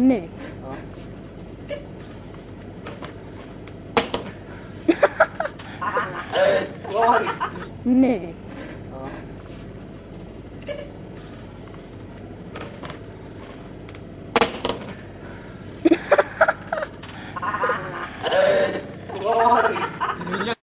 네. 어? 네. 어? 와.